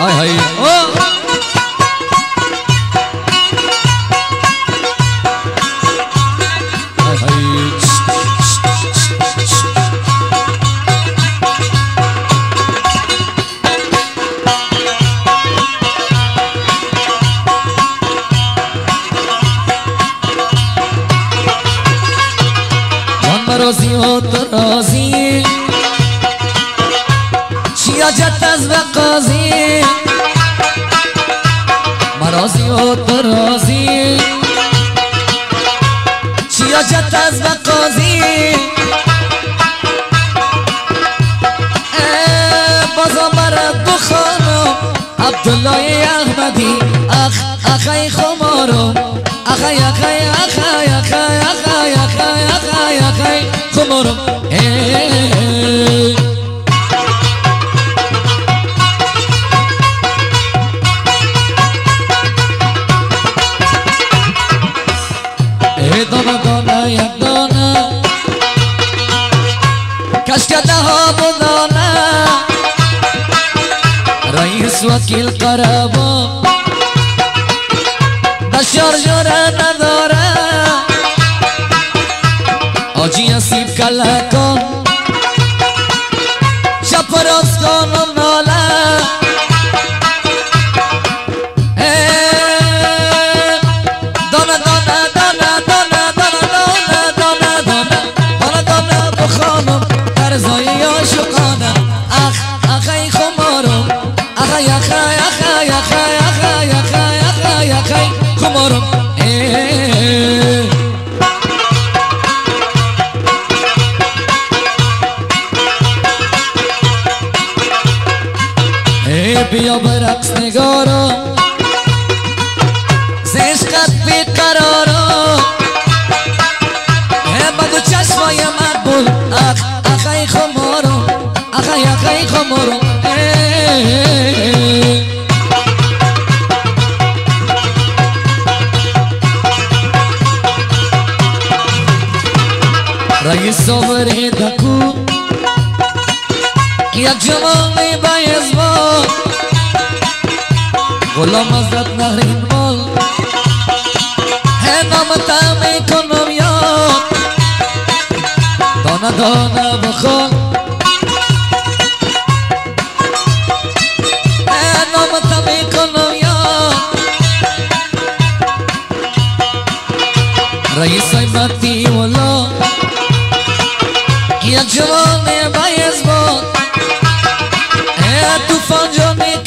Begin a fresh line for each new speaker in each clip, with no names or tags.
ai ai. Oh! Ai Rosinho, outro rosinho برازی و درازی چیا جت از قاضی مرازی و درازی چیا جت از قاضی بازم برد بخانم عبدالله احمدی. اخ اخی خمارم اخی اخی اخی اخی اخی اخی اخی اخی خمارم ای ای case वकील करबो दशर जोरा नदोरा अजिया सिप कला को चपरो نگارا زشقت بیقرارا ای بدو چشمای مقبول اخ اخی خمارو اخی اخی خمارو رئیس آوری دکو یک جوانی بایز با. غلام حضرت نهرین مال هنام تامی کنم یاد دانه دانه بخون هنام تامی کنم یاد رئیس ایمتی والا یک جوانی بایز بود ای توفان جانی کلا کن اصلی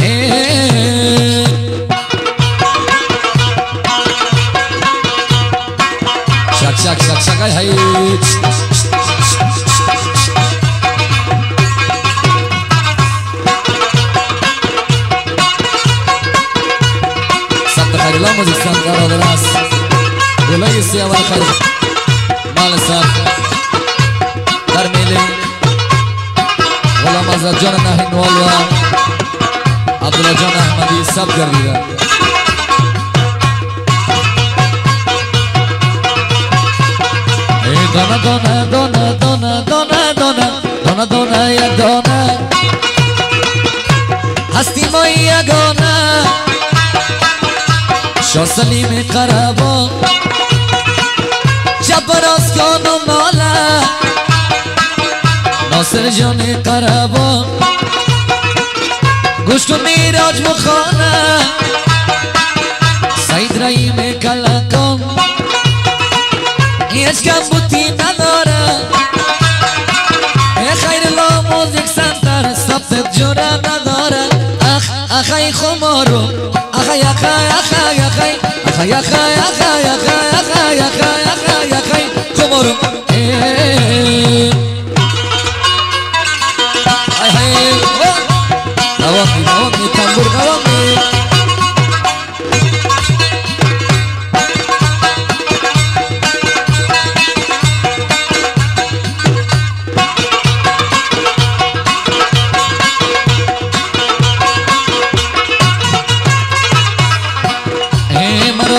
سر در میلی. غلام ازد جان نهینوال و عبدالله جان احمدی سب گردیده. ای دانه دانه دانه دانه دانه دانه دانه دانه یک دانه. هستی ما یگانه شاه سلیم قربان. جبراز کن و ماله ناصر جان قربان گوش کن میراج مخانه. سعید رحیم کلکان. هیچ کم بوتی نداره. ای خیر الله موزیک سنتر ثبت جوره نداره. اخ اخی خمارو. Komorum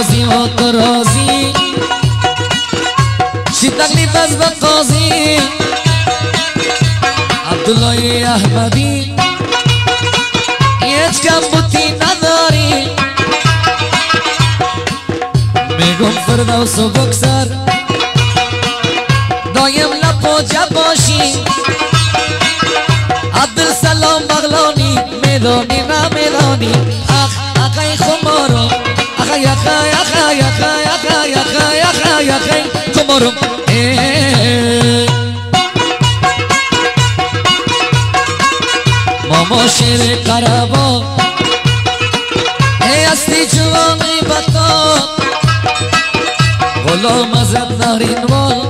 مرازی و ناراضی چی تکلیف از به قاضی؟ عبدالله احمدی. هیچ کم بوتی نداری. میگم فردوس و بکسر. دایم لب و باشی عبدالسلام بغلانی میدانی نه میدانی. اخ اخی خمارو. اخی اخی اخی اخی اخی اخی اخی اخی خمارو ماما شیر قربا ای استی جوانی بطا غلام ازت نارین وال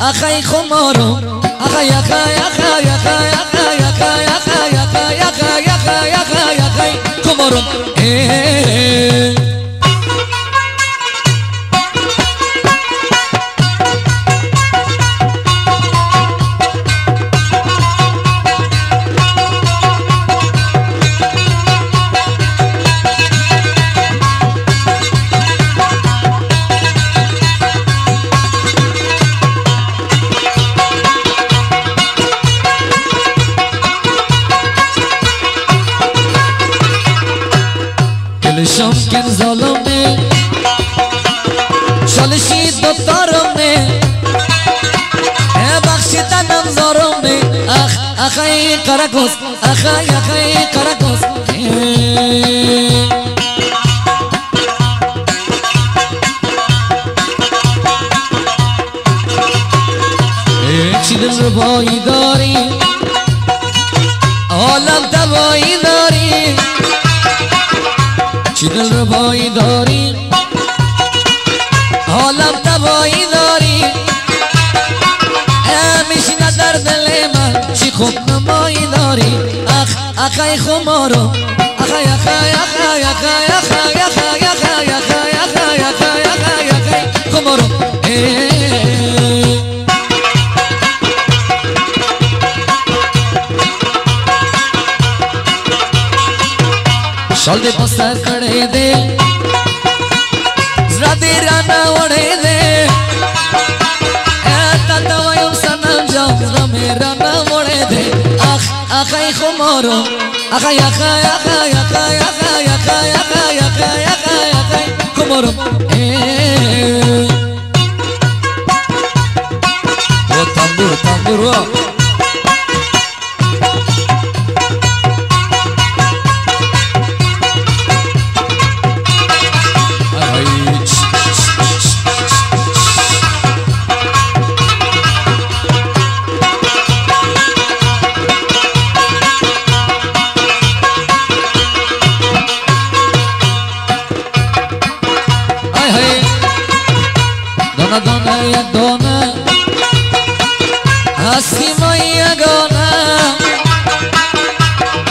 اخ اخی خمارم اخی اخی اخی اخی اخی اخی اخی اخی اخی اخی اخی اخی خمارم اخ اخی قرقوس اخی اخی قرقوس چی دل ربایی داری؟ عالم دوایی داری؟ چی دل ربایی داری؟ عالم دوایی داری؟ میشینه در دل من چی خوب نمایی داری اخ اخی خمارو اخی اخی اخی اخی اخی اخی اخی اخی اخی اخی اخی اخی خمارو شال دې پسا کړې دې اخ اخای خمارو اخای اخای اخای اخای اخای اخای اخای اخای اخای اخای خمارو او تنبور تنبور دانه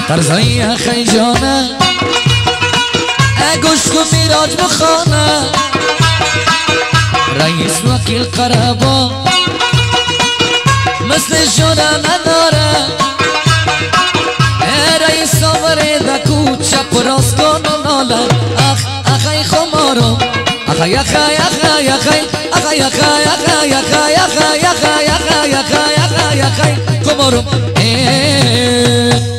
ترزایی خیجانه گوش کو میراج بخانه رئیس وکیل قربا مثل شده نداره رئیس آوره دکو چپ راست کن و ناله اخ اخی خمارم اخی اخی اخی اخی اخی اخی اخی اخی اخی اخی اخی اخی اخی اخی خمارم قدمی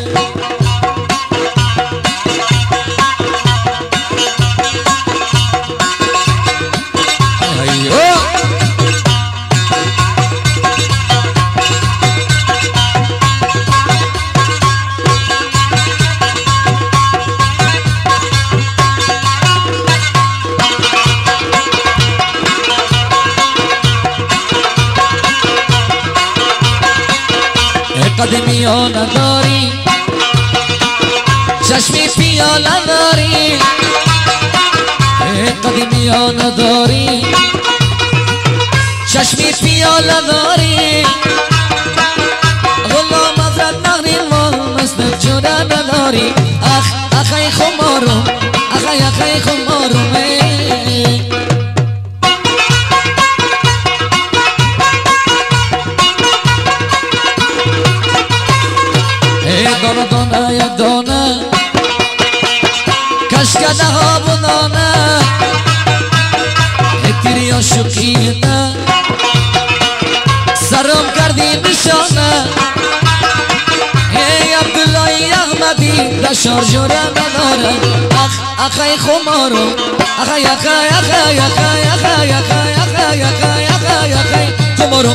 پیالا نداری. چشم پیالا نداری. قدیمی ها نداری. چشم پیالا نداری. غلام حضرت نغری ما مثل جوره نداری. اخ اخی خمارو. اخی اخی خمارو. لا شارژور ندارم اخ اخای خمارو اخای اخای اخای اخای اخای اخای اخای اخای اخای اخای خمارو